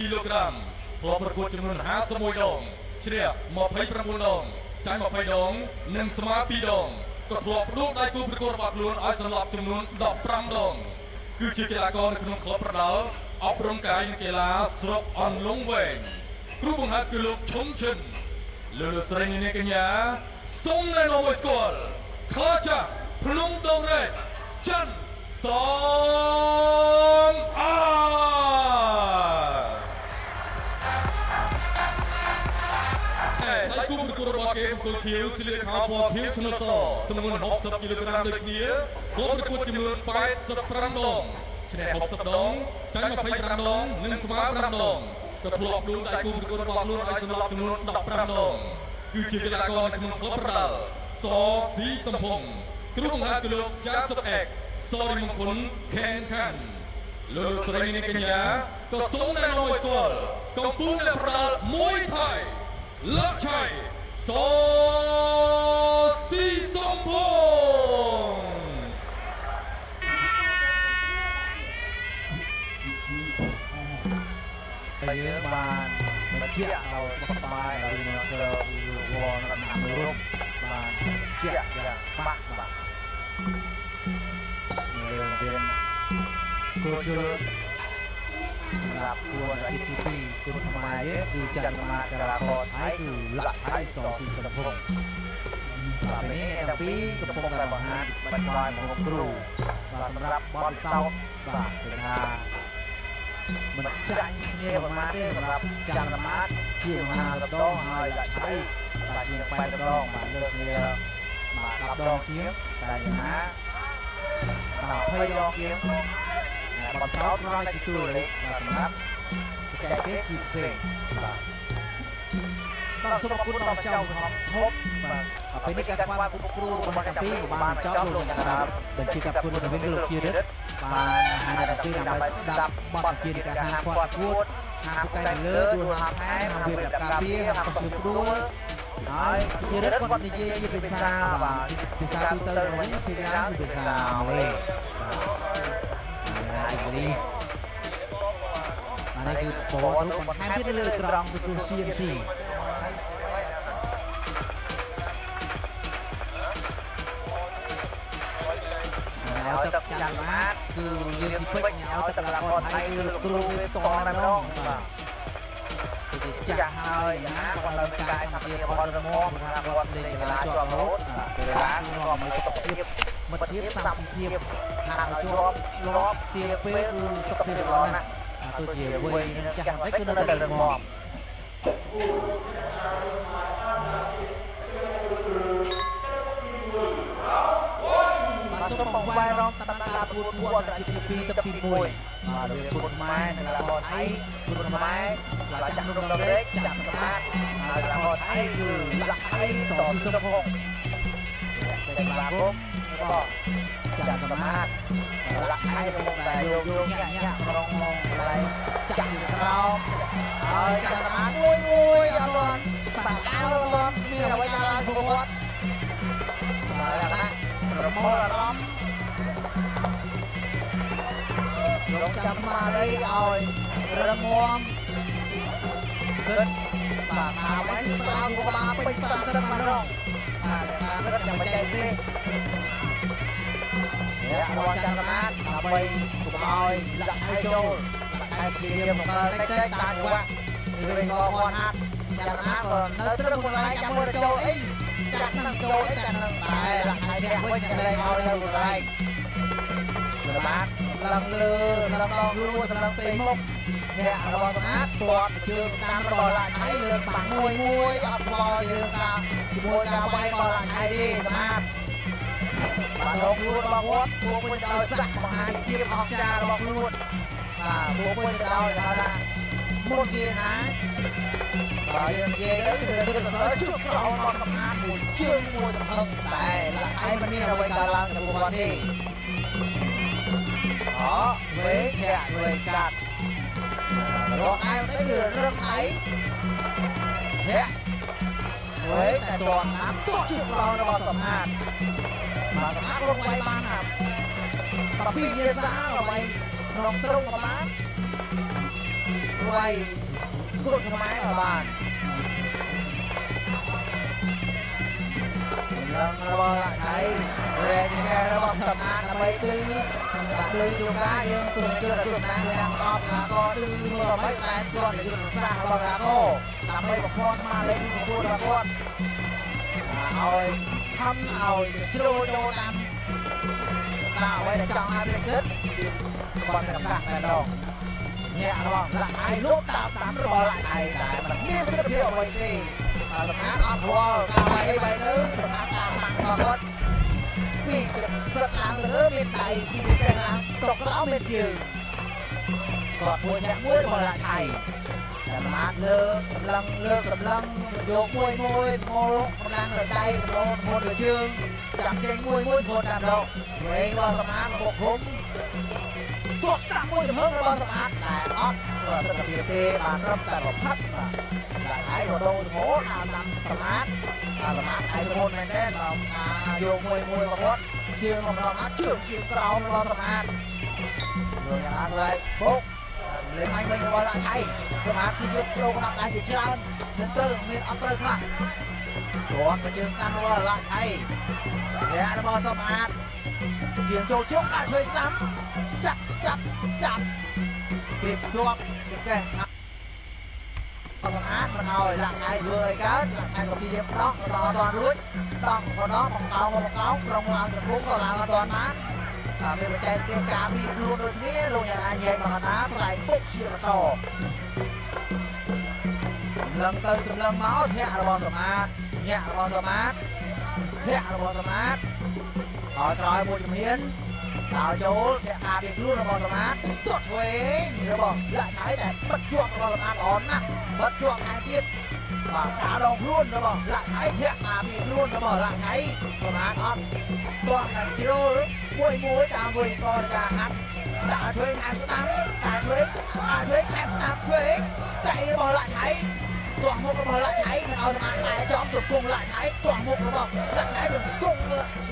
គីឡូក្រាមធ្លាប់ប្រកួតចំនួន51ដងឈ្នះ29ដងចាញ់20ដងនិងស្មើ2ដងក៏ធ្លាប់ផ្ដួលដៃគូប្រកួតរបស់ខ្លួនឲ្យសន្លប់ចំនួន15ដងគឺជាកីឡាករនៅក្នុងក្លឹបប្រដាល់អប់រំកាយនិងកីឡាស្រុកអន្លង់វែងគ្រូបង្ហាត់គឺលោកឈុំឈិនលោកលោកស្រីនាងកញ្ញាសូមណែនាំមួយស្គាល់ខ្លាចាភ្នំដងរែកច័ន្ទសំអា ខៀវស៊ីលីខោពណ៌ខៀវឆ្នុតសទម្ងន់60គីឡូក្រាមដូចគ្នាគោប្រកួតចំនួន85ដងឈ្នះ60ដងចាញ់25ដងនិងស្មើ5ដងក៏ធ្លាប់ដួលដៃគូប្រកួតរបស់ខ្លួនឲ្យសម្លាប់ចំនួន15ដងគឺជាកីឡាករនៅក្នុងក្លឹបប្រដាល់សស៊ីសំភងគ្រូបង្ហាត់គឺលោកយ៉ាសុកអេកសរិមង្គលខេនខាន់លោកលោកស្រីនាងកញ្ញាក៏សូមណែនាំឲ្យស្គាល់កំពុងតែប្រដាល់មួយថៃលក្ខឆៃ សស៊ីសំភងតែយើងបានបញ្ជាក់ឲ្យបោះបាយឲ្យនៅក្រៅវងរំ ស់បាទរឿងរឿងគោជលសម្រាប់គួរអាទិត្យទី2គុណខ្មែរយើងគឺចន្ទមាការាខតហើយគឺលក្ខថៃសស៊ីសំភងបាទនេះអ្នកទាំងពីរកំពុងតែបង្ហាញបាច់បាយរបស់គ្រូបាទសម្រាប់បទពិសោធន៍បាទគឺថាមិនចាញ់គ្នាប្រមាថទេសម្រាប់ចន្ទមាតជាមហារដងហើយលក្ខ័យបាទជា8រដងបាទលើកគ្នាបាទ10ដងជាងតែណាបាទ20ដងជាង បបសោតរយជាទួលលេខបាទសម្រាប់បច្ចេកទេសគឺផ្សេងបាទបាទសូមអរគុណដល់ម្ចាស់ឧបត្ថម្ភធំបាទពេលនេះការខ្វាត់គ្រូរបស់ទាំងពីរបានបញ្ចប់លោកយ៉ាងណាបញ្ជាការគុណសវិនគឺលោកជារិទ្ធបានហានទាំងពីរដើម្បីស្ដាប់បទបញ្ជានៃការហាមខ្វាត់គួតហាមផ្កាយលើដួលហាមផែនហាមវាប្រការពារហាមកុំជឿព្រួលហើយជារិទ្ធគាត់និយាយជាភាសាបាទភាសាទូទៅរបស់នេះភាសាគឺភាសាម៉ាឡេបាទ អង់គ្លេសអានេះគឺបបររូបបន្ថែមទៀតនៅលើត្រង់ពីគ្រូ CNC ញ៉ៅទឹកចន្ទមាតគឺយើងស៊ីពេចញ៉ៅទឹកកន្លងថៃគឺលោកគ្រូវាតតែម្ដងបាទគឺចាស់ហើយណាគាត់ឡើងកាយសម្ភារផលរមងថាគាត់លេងកីឡាជាប់រហូតកីឡាគឺនាំឲ្យសុខភាពមិត្តភាពសន្តិភាព ហាក់ជាប់លាប់ទៀងពេលគឺសុខភាពល្អណាស់ទោះជាវ័យនឹងចាស់បន្តិចគឺនៅតែរឹងមាំបាទសូមបង្វែររំតាមការប្រកួតគួរអន្តរជាតិទី2ទឹកទី1បាទលើគុណខ្មែរនិងកីឡាករថៃគុណខ្មែរកីឡាចាក់នំដងរែកចាក់សមាតហើយកីឡាករថៃគឺលក្ខថៃសស៊ីសុភងតែកីឡាគុំក៏ ចាក់សមាតលក្ខថៃកំពុងតែយកយកញាក់ញាក់ក្នុងកន្លែងចាក់ពីក្រោមហើយចាក់សមាតមួយមួយអត់លាន់តាក់អើគាត់មានអ្វីដល់ពួកគាត់បាទណាប្រមូលអារម្មណ៍រកចាំស្មារតីឲ្យរឹងមាំគិតបាទថាមិនជឿតាមក៏បានពេញប្រាំគិតបានរងបាទការគិតចាំបច្ចេកទេសអ្នក រកចាំសមាតដើម្បីកុំឲ្យលក្ខខណ្ឌចូលលក្ខខណ្ឌព្យាយាមបង្កើនតិចតិចតាមចង្វាក់វិញក៏គាត់ហាត់ចាំសមាតក៏នៅត្រឹមកន្លែងចាំមើលចូលអីចាក់នឹងចូលអីចាក់នឹងតែលក្ខខណ្ឌផ្ទះវិញតែលែងឲ្យនៅកន្លែងសមាតឡើងលើឡើងដល់ខ្លួនឡើងទេមុខអ្នករបស់សមាតពាត់ជើងស្ដាំរបស់លក្ខខណ្ឌលើបាំងមួយមួយអត់ខ្វល់ពីរឿងការជាមួយការវាយរបស់លក្ខខណ្ឌទេសមាត បាទរកខ្លួនរបស់គាត់ពួកពេញទៅដោយសាក់បង្ហាញភាពអស្ចារ្យរបស់ខ្លួនបាទពួកពេញទៅដោយថាមុនគេហាបើយើងនិយាយទៅគឺទៅសើជុះក្រោមរបស់សម្អាតមួយជើងមួយទំហឹងតែលក្ខខណ្ឌមិនមានអ្វីកើតឡើងទៅពួកគាត់ទេអវេធាក់វេកាត់រកឯនេះគឺរឹងថៃធាក់វេតែតនណាទោះជុះក្រោមរបស់សម្អាតបាទសម្អាតរកវាយបានណាប្រពីវាសាអ្វីក្នុងត្រង់ក៏បានไว้គុណខ្មែរក៏បានឡើងរបស់ឡាថៃរែកកែរបស់សមាធដើម្បីគឺដាក់លើជួនកាលយើងទុនជឿទស្សនាយើងស្អប់ឡាកោគឺមើលអ្វីតែគាត់យុទ្ធសាស្ត្ររបស់ឡាកោដើម្បីបំផុសស្មារតីប្រកួតរបស់គាត់ឲ្យ ខំឲ្យជ្រុលចូលតាមតាមអ្វីដែលចង់ឲ្យវាគិតគាត់ប្រកាសតែម្ដងញាក់របស់លាក់ឯងលោកតាមស្ដាប់របស់លាក់ឯងតែมันមានសិទ្ធិភាពអ្វីទេសម្រាប់អត់វល់ការអ្វីបែបទៅសម្រាប់ការបាក់របស់គាត់ពីស្រិតឡើងទៅលើមានដៃពីទៅណាតកក្រោមមានជើងគាត់មួយអ្នកមួយរបស់លា សម្អាតលើកសម្លឹងលើកសម្លឹងយកមួយមួយមូលកម្លាំងរដៃកម្លោមុនលើជើងចាប់ចេញមួយមួយគាត់តាមដកវែងរបស់សម្អាតមកហុំទោះស្ដាប់មួយចំហឹងរបស់សម្អាតតែអត់ប្រសិទ្ធភាពទេបានត្រឹមតែប្រផាត់បាទតែឯងរដូវរហូតអាតាមសម្អាតអាសម្អាតឯងរហូតមែនទេដល់អាយកមួយមួយមកគាត់ជើងរបស់សម្អាតជើងជើងក្រោមរបស់សម្អាតលោកអាស្រ័យបុក លេងអញវិញរបស់លាក់ឆៃសមាធគឺយកចូលក្នុងដៃជាច្រើនមិនត្រូវមានអត់ត្រូវខ្លះគាត់មកជើងស្ដាំរបស់លាក់ឆៃអ្នករបស់សមាធទៀងចូលជុកដាក់ជួយស្ដាំចាប់ចាប់ចាប់ព្រៀបជាប់ទៅកេះអត់អាតមិនឲ្យលាក់ឯងធ្វើអីកើតលាក់ឯងក៏ព្យាយាមដោះក៏ដល់អត់រួចដោះក៏ដោះបង្កោក៏បង្កោក្រុងឡើងទៅគុំក៏ឡើងអត់ទាន់បាន តែមានបច្ចេកទេសការពីខ្លួនដូចគ្នាលោកយ៉ាងណាញែកមកណាស្រ័យពុកជាបន្តសម្លឹងទៅសម្លឹងមកធាក់របស់សមាធញាក់របស់សមាធធាក់របស់សមាធឲ្យក្រោយមួយជំហានដល់ចូលធាក់ការពីខ្លួនរបស់សមាធទាត់ធ្វើរបស់លាក់ឆៃតែបិទជាប់របស់សមាធល្អណាស់បិទជាប់ខាងទៀត បាទការដងខ្លួនរបស់លាក់ឆៃធាក់ការពីខ្លួនរបស់លាក់ឆៃសមាធអត់ទាត់តែជ្រុលមួយមួយតាមមួយកលការហាត់ដាក់ធ្វើខាងស្ដាំតែធ្វើតែធ្វើខាងស្ដាំធ្វើចៃរបស់លាក់ឆៃ ទាស់មុខរបស់លាក់ឆៃមិនឲ្យអាតែចំទង្គង់លាក់ឆៃទាស់មុខរបស់លាក់ឆៃទង្គង់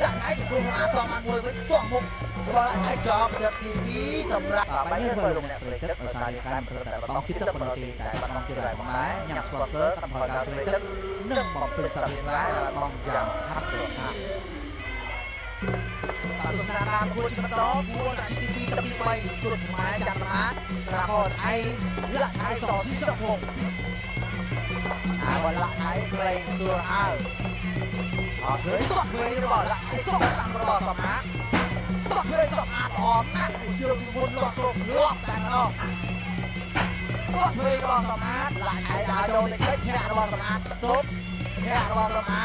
លាក់ឆៃទង្គង់អាសមអាមួយវិញទាស់មុខរបស់លាក់ឆៃចំទឹកទី2សម្រាប់បាញ់ធ្វើលោកអ្នកស្រីទឹកដោយសារតែការប្រព្រឹត្តតែបងចិត្តទឹកបណ្ដោះទីតែបងចិត្តតែបងដែរញ៉ាំ sponsor សម្រាប់ការស្រីទឹកនិងបំពេញសភាពដែរបងយ៉ាងហាត់រហ័សទស្សនាការប្រកួតជាបន្តគួរដាក់ទី2ទៅទី3ជួបខ្មែរចាំណាតាខតឯងលាក់ឆៃសស៊ីសភង អាវលាក់ឆៃក្លែងសួរអើអត់ឃើញតោះឃើញរបស់លាក់ឆៃសុំស្ដាំរបស់សមាតោះឃើញសមាអត់ណាស់យើងជំនុនលាស់សុំលាស់តែអស់តោះឃើញរបស់សមាលាក់ឆៃដើរចូលតិចតិចញាក់របស់សមាទប់ញាក់របស់សមា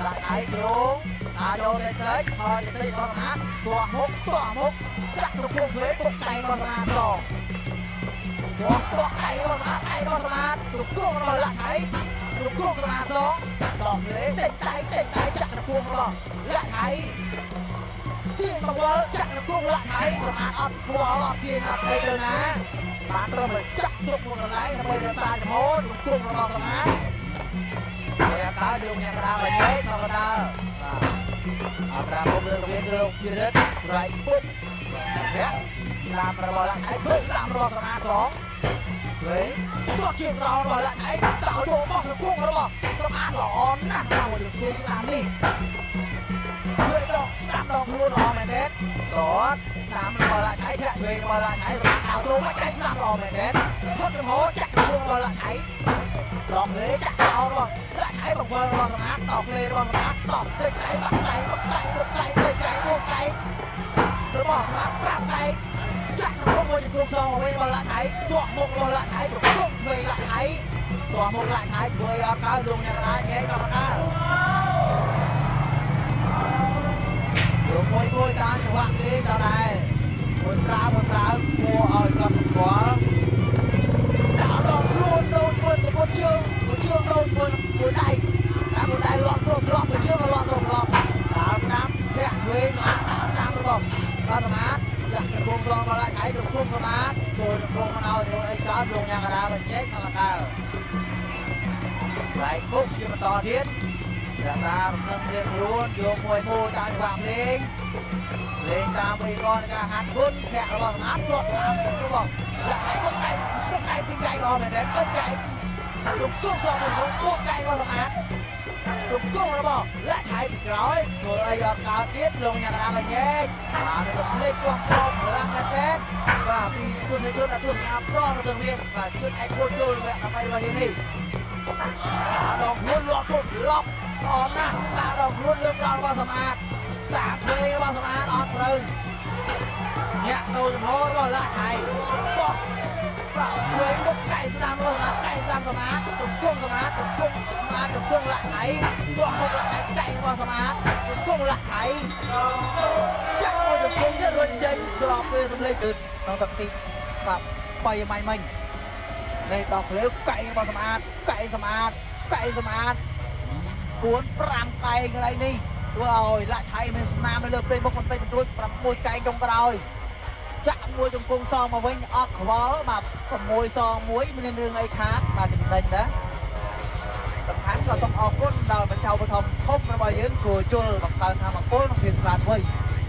លាក់ឆៃគ្រងអាចូលតិចតិចខតិចតិចរបស់សមាទោះមុខទោះមុខចាក់ត្រពុកវិញពុកចៃរបស់សមាស ងបងតោះឯងរបស់អាឯងរបស់សមាទុកគង់របស់លាក់ឯងទុកគង់សមាសងដល់លេតិចតែតិចតែចាក់គង់របស់លាក់ឯងទៀងមកវល់ចាក់គង់លាក់ឯងសមាអត់វល់អត់ទៀងអត់អីទៅណាបានត្រឹមតែចាក់ទុកមកកន្លែងដើម្បីរក្សាចំហទុកគង់របស់សមាហើយអកាយើងញ៉ាំដាបាយេធម្មតាបាទអត់ប្រាពុំរឿងវារឿងជារិតស្រ័យពុកធាក់ស្ដាមរបស់លាក់ឯងធ្វើស្ដាមរបស់សមាសងវិញ គាត់ជាក្រោមរបស់លាក់ឯងតោចូលមកក្នុងគុករបស់សមាល្អណាស់មកក្នុងគុកស្ដាមនេះធ្វើដកស្ដាមដងខ្លួនល្អមែនទេគាត់ស្ដាមរបស់លាក់ឯងធាក់ឆ្វេងរបស់លាក់ឯងសម្រាប់តោចូលមកចៃស្ដាមល្អមែនទេផុតចំហចាក់គុករបស់លាក់ឯងដកលេចាក់សោរបស់លាក់ឯងបង្វិលរបស់សមាតកលេរបស់សមាតតតិចតែបាក់តែបាក់តែបាក់តែតិចតែគោកតែរបស់សមាតប្រាប់តែចាក់ក្នុងមួយជង្គង់សងវិញរបស់លាក់ថៃទក់មុខរបស់លាក់ថៃប្រគំធ្វើលាក់ ថៃទក់មុខលាក់ថៃធ្វើឲ្យអត់កើតលោកអ្នកណាញែកដល់កាលលោកមួយមួយតាមច này thì chạy gò phải đến ơn chạy chụp chung xong rồi cũng cuốc chạy gò thằng án chụp chung nó bỏ lại chạy bị nói rồi đây là cao tiết luôn nhà đang ở nhé và nó được lên quang quang của đang ở nhé và vì tôi sẽ chốt là tôi sẽ làm to nó dừng miền và chốt anh cô tôi là làm bay vào hiện đi tạo đồng luôn lọt sụt lọc còn nè tạo đồng luôn lướt ra vào sầm án tạm đi vào sầm án ọt rồi ញាក់ទៅចំហរបស់លាក់ឆៃបោះ បាទជួយមុខកែស្ដាំរបស់កែស្ដាំសមាទង្គង់សមាទង្គង់សមាទង្គង់លាក់ឆៃបោះមុខលាក់ឆៃចៃរបស់សមាទង្គង់លាក់ឆៃចាក់មកជង្គង់ទៀតរត់ចេញស្របពេលសម្លេងទៅក្នុងទឹកទីបាទបាយម៉ៃមិញនេះដល់ភ្លាវកែរបស់សមាទកែសមាទកែសមាទ4 5កែកន្លែងនេះធ្វើឲ្យលាក់ឆៃមានស្នាមនៅលើពេលមុខបន្តិចបន្តួច6កែចុងក្រោយ ចាក់មួយជង្គង់សងមកវិញអត់ខ្វល់បាទ6សង1មានរឿងអីខាតបាទចំណេញដែរសំខាន់ក៏សូមអរគុណដល់បញ្ចៅបឋមធំរបស់យើងគួរជុលបង្កើនធម៌ពលនិងភាពខ្លាចវៃ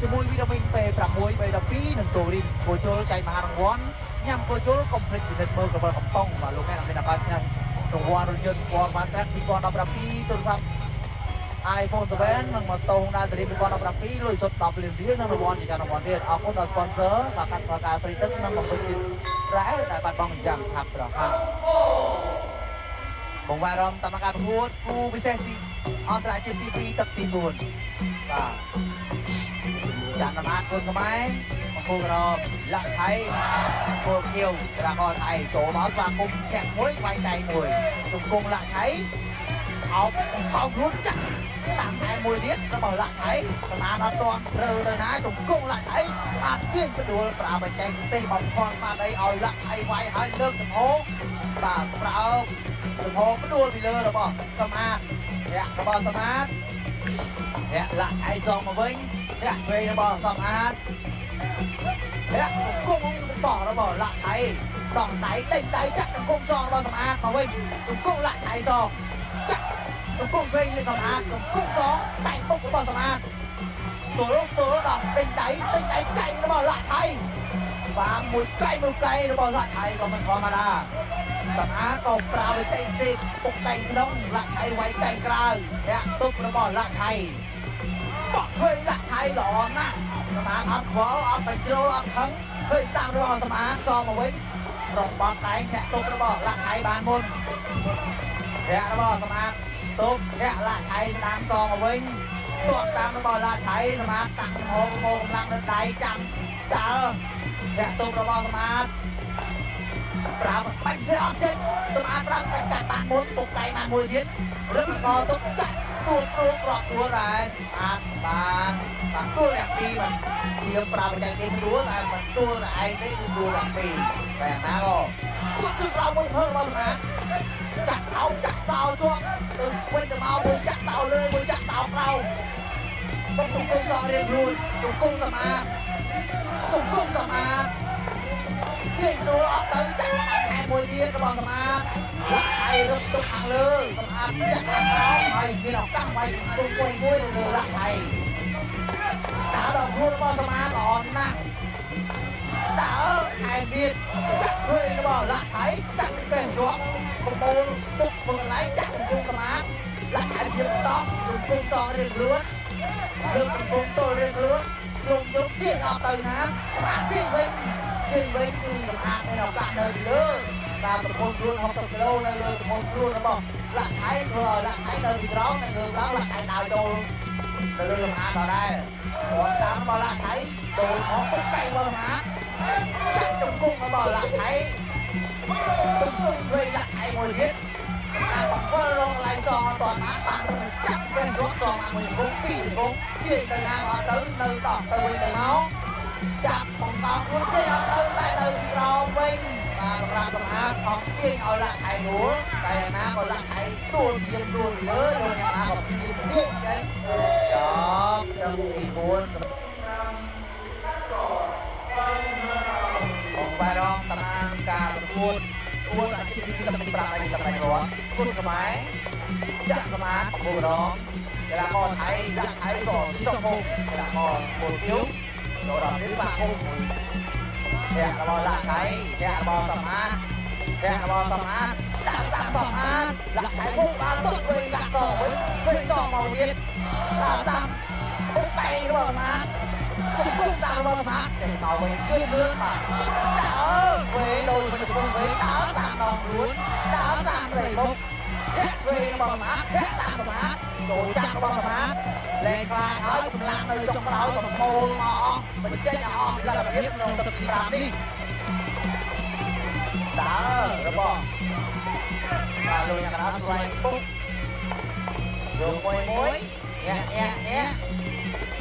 ជាមួយវីតាមីន B6 B12 និងតូរីនគួរជុលចែកមហារង្វាន់ញ៉ាំគួរជុលកុំភ្លេចពិនិត្យមើលកបិលកំប៉ុងបាទលោកអ្នកមានឱកាសខ្ញុំរង្វាន់រថយន្តពណ៌បានត្រាក់2017ទូរស័ព្ទ iPhone 7និងម៉ូតូ Honda Dream 2017លុយសុទ្ធ10លានរៀលនិងរង្វាន់ជាការរង្វាន់ទៀតអរគុណដល់ sponsor បាទកាត់ប្រកាសស្រីទឹកនិងបំពេញទៀតរ៉ែដែលបាត់បង់យ៉ាងខាប់ប្រហាក់បងវារំតាមការប្រកួតគូពិសេសទីអន្តរជាតិទី2ទឹកទី4បាទយ៉ាងណាគុណខ្មែរមកគូក្រមលាក់ឆៃគូខៀវក្រាកថៃចូលមកស្វាគមន៍អ្នកមួយស្វែងដៃមួយជង្គង់លាក់ឆៃ អោបអោបខ្លួនចាក់ស្ដាំតែមួយទៀតរបស់លាក់ឆៃសមាដល់តន់ត្រូវទៅណាជង្គង់លាក់ឆៃអាចទាញផ្ដួលប្រើបច្ចេកទេសបំផន់បានអីឲ្យលាក់ឆៃវាយឲ្យលើកទំហោបាទប្រើទំហោផ្ដួលពីលើរបស់សមាអ្នករបស់សមាអ្នកលាក់ឆៃសងមកវិញអ្នកវេរបស់សមាអ្នកជង្គង់របស់របស់លាក់ឆៃដោះដៃដេញដៃចាក់ជង្គង់សងរបស់សមាមកវិញជង្គង់លាក់ឆៃសង ចាក់ជង្គង់វិញលេខសមាជង្គង់សងដៃពុករបស់សមាទល់ទល់ដល់ដេញដៃដេញដៃកែងរបស់លាក់ឆៃបានមួយកែងមួយកែងរបស់លាក់ឆៃក៏មិនធម្មតាសមាក៏ប្រើវិទេទេពុកកែងក្នុងលាក់ឆៃវាយកែងក្រៅអ្នកទុករបស់លាក់ឆៃបោះឃើញលាក់ឆៃល្អណាស់សមាអត់ខ្វល់អត់បញ្ជ្រុលអត់ខឹងឃើញស្ដាំរបស់សមាសងមកវិញរបស់តែងអ្នកទុករបស់លាក់ឆៃបានមុនអ្នករបស់សមា ទុកអ្នកលាក់ឆៃស្ដាំសងមកវិញទោះស្ដាំរបស់លាក់ឆៃសមាតាំងហោមមកកម្លាំងនៅដៃចាំដើរអ្នកទុករបស់សមាប្រើបាច់ផ្សេងអត់ចេញសមាប្រើបាច់កាត់បានមុនពុកដៃបានមួយទៀតរឹងក៏ទុកកាត់ទួតទួក្របទួដែរបានបានបានទួអ្នកពីរបានជាប្រើបច្ចេកទេសទួតែមិនទួតែឯងទេគឺទួអ្នកពីរតែណាក៏ទុកជើងក្រោមមួយធ្វើរបស់សមា ចាក់អោចាក់សោជាប់ទៅវិញទៅមកមួយចាក់សោលើមួយចាក់សោក្រោមទុកទុកគុំសោរៀងរួចទុកគុំសមាទុកគុំសមានេះទូអត់ទៅចាក់តែមួយទៀតរបស់សមាលាក់ថៃរត់ទុកខាងលើសមាចាក់ខាងក្រោមហើយមានឱកាសវាយគុំមួយមួយទៅលាក់ថៃដើរដល់ខ្លួនរបស់សមាល្អណាស់ ដើរថែទៀតចាក់ធ្វើរបស់លាក់ថៃចាក់ទៅរាប់ប្រមូលទុកមើលឡៃចាក់គុំសមាលាក់ថៃយើងតោះគុំសងរៀងរួចលើកគុំទល់រៀងរួចជុំយកទៀតអត់ទៅណាបាទទៀតវិញទៀតវិញគឺសម្អាតនៅឱកាសនៅលើតាមទំហំខ្លួន60គីឡូនៅលើទំហំខ្លួនរបស់លាក់ថៃធ្វើឲ្យលាក់ថៃនៅពីក្រោមនៅលើក្រោមលាក់ថៃដើរចូល ទៅលើសម្អាតដល់ដែរគាត់តាមរបស់លាក់ថៃចូលអស់ទុកកែរបស់សម្អាតចាក់ចំគង់របស់លាក់ថៃចំគង់វិញលាក់ថៃមួយទៀតអាអង្គររងឡៃសងតបានបានចាប់វិញរត់សងមួយគង់ពីរគង់និយាយទៅណាអត់ទៅនៅតោះទៅវិញទៅមកចាប់បំបោខ្លួនទេអត់ទៅតែនៅពីក្រោមវិញ បាទសម្រាប់សម្អាតអស់ទាញឲ្យលាក់ថៃរួលតែណាក៏លាក់ថៃទួលជាទួលលើយកអ្នកណាក៏ពីនេះចឹងចប់ចឹងទី4បងបាយរងតំណាងការប្រកួតអួតអតិថិទីទី5ឯកតំណែងរងគុណខ្មែរចាក់ខ្មែរបូររងកីឡាករថៃលាក់ថៃសស៊ីសុំភុងកីឡាករពលគៀវចូលដល់នេះបាទភុង អ្នករបស់លាក់ថៃអ្នករបស់សមាតែរបស់សម្អាតដាក់តាមសម្អាតលាក់ថៃពុកបានទុកវិញដាក់កវិញវិញសងមកទៀតដាក់តាមពុកតៃរបស់សម្អាតជុំពុកតាមរបស់សម្អាតតែមកវិញលឿនលឿនបាទអើវិញដូចមិនពុកវិញដើរតាមដងខ្លួនដើរតាមព្រៃមុខធាក់វិញ របស់សម្អាតធាក់តាមសម្អាតចូលចាក់របស់សម្អាតលែងខ្លាចហើយកម្លាំងនៅចុងក្រោយកំពូលមកអស់បញ្ចេញអស់ពីលទ្ធភាពក្នុងទឹកទី5នេះដើររបស់បាទលោកយ៉ាងណាស្វែងពុកយកមួយមួយញ៉ាក់ញ៉ាក់ញ៉ាក់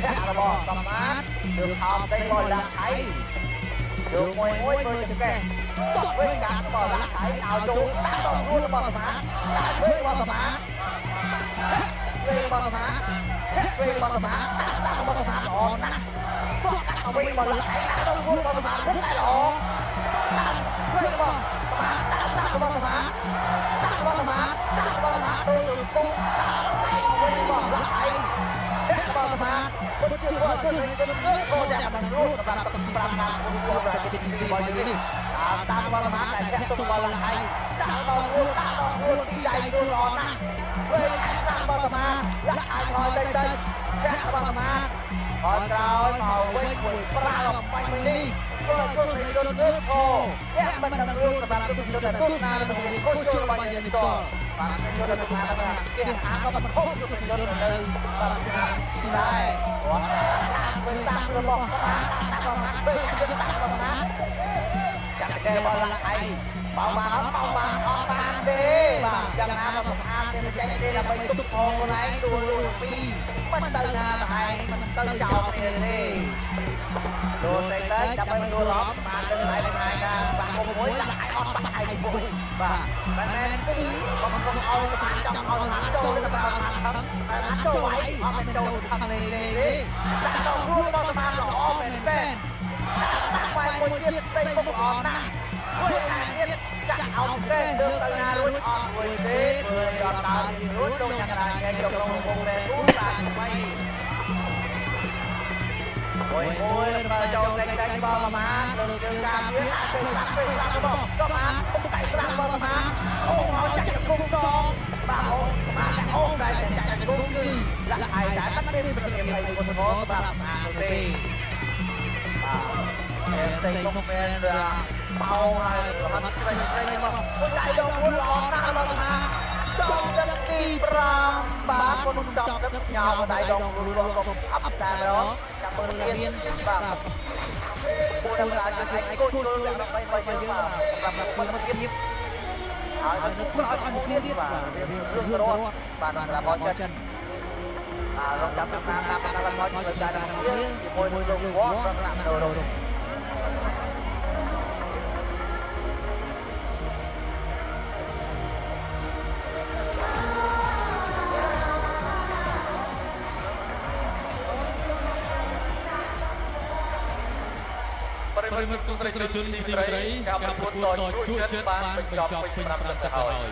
ធាក់របស់សម្អាតយកថោកដីរបស់ដាក់ថៃយកមួយមួយធ្វើចង្កេះ ទុកវិញកាត់របស់ដាក់ថៃឲ្យចូលដាក់ដល់ខ្លួនរបស់សម្អាតដាក់វិញរបស់សម្អាតវិញរបស់សម្អាតវិញរបស់សម្អាតសាប់របស់សម្អាតល្អណាស់បុកដាក់ឲ្យវិញរបស់ដាក់ថៃដាក់ដល់ខ្លួនរបស់សម្អាតបុកតែល្អវិញរបស់សម្អាតដាក់របស់សម្អាតសាប់របស់សម្អាតដាក់របស់សម្អាតទៅពុកវិញរបស់ដាក់ថៃរបស់សម្អាតពុកជឿว่าជួយជួយក៏ចាំបានរួចសម្រាប់ទឹកទី5ណាគុំគួរប្រតិទិនទីរបស់យើងនេះ តាមរបស់សម្អាតតែធាក់ទុករបស់ដាក់ថៃដាក់ដល់ខ្លួនដាក់ដល់ខ្លួនពីដៃខ្លួនល្អណាស់វិញតាមរបស់សម្អាតដាក់ថៃថយតិចតិចធាក់របស់សម្អាតអត់ក្រោយមកវិញមួយប្រាក់បាញ់នេះក៏ជួយឲ្យជនលើកផងតែមិនដឹងរួចសម្រាប់ទស្សនិកជនទស្សនានៅនេះក៏ជួយបានយ៉ាងនេះតបាទជនទស្សនាថាគេអាក៏មិនហូបទស្សនិកជននៅបាទទីដែរគាត់វិញតាមរបស់បាទតាមរបស់វិញតាមរបស់ ចាក់កែបលឯងបោមកបោមកអត់បានទេបាទយ៉ាងណាក៏ស្អាតទេចែកទេដើម្បីទុកផងខ្លួនឯងដួលពីមិនទៅណាឯងមិនទៅចោលគ្នាទេដូនតែទៅចាប់ឲ្យដួលអត់បានទៅឯងថ្ងៃណាបាក់មុខមួយដាក់ឲ្យអត់បាក់ឯងមួយបាទមិនមែនគឺបងប្អូនឲ្យសាចង់ឲ្យសាចូលទៅដល់ខាងខឹងតែសាចូលឯងអត់មានចូលខាងនេះទេដាក់ដល់ខ្លួនដល់សាល្អមែនមែន ដាក់បាយមួយទៀតតែមុខអត់ណាមួយឯទៀតចាក់អោកទេលើកទៅណារួចអត់មួយទេធ្វើឲ្យអត់ដើររួចដូចយ៉ាងណាគេយកក្នុងវងតែគូសាថ្មីមួយមួយបើចូលលេខដៃបោះមកលើជើងការវាអាចទៅសាក់ទៅសាក់របស់ក៏បានតែស្រាំរបស់សាអូមកចាក់គុំសងបាទអូមកចាក់អូតែចាក់គុំគឺលក្ខឯតែមិនមានប្រសិទ្ធភាពអីពុទ្ធធម៌សម្រាប់អាទេ បាទតែតែមកមែនរាបោហើយប្រហែលត្រីត្រីមកដៃដងមួយល្អណាស់លោកថាចង់ដឹកទី5បាទគុំចង់ដឹកញោមដៃដងមួយលោកកុំអាប់តែរចាំមើលមានបាទពូដល់អាចឲ្យគូជុលដើម្បីឲ្យយើងសម្រាប់គុំមកទៀតហើយ ប្រិមិត្តគុំត្រីជនជាទីត្រីការប្រកួតតជក់ចិត្តបានបញ្ចប់ពេញ5ទឹកទៅហើយ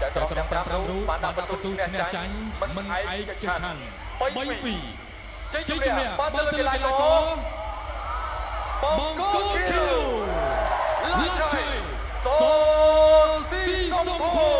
ចាក់ត្រង់5រូបបានដាក់ប្រទូឈ្នះចាញ់មិនឯកកិច្ឆាន់3-2ជ័យជំនះបើទៅលើកីឡាករបងគូគូលាក់ជ័យសូស៊ីសំភោ